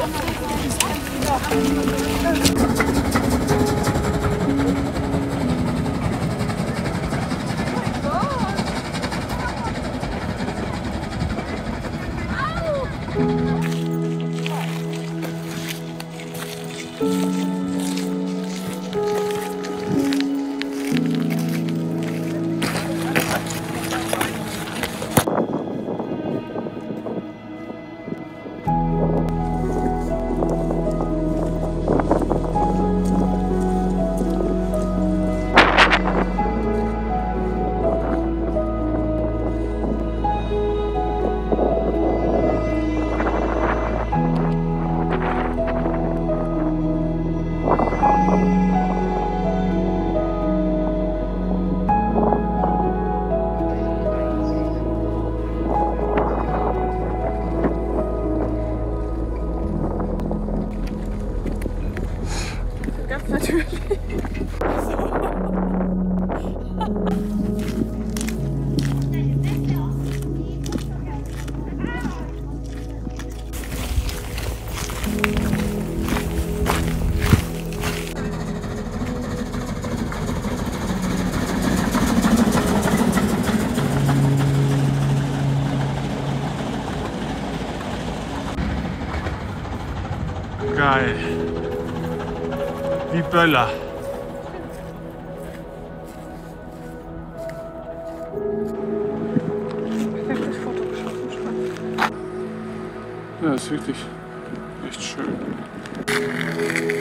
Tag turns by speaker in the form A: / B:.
A: Thank you. Ganz natürlich.
B: Geil. Wie Böller.
A: Perfektes Foto geschossen, spannend.
B: Ja, ist wirklich echt schön.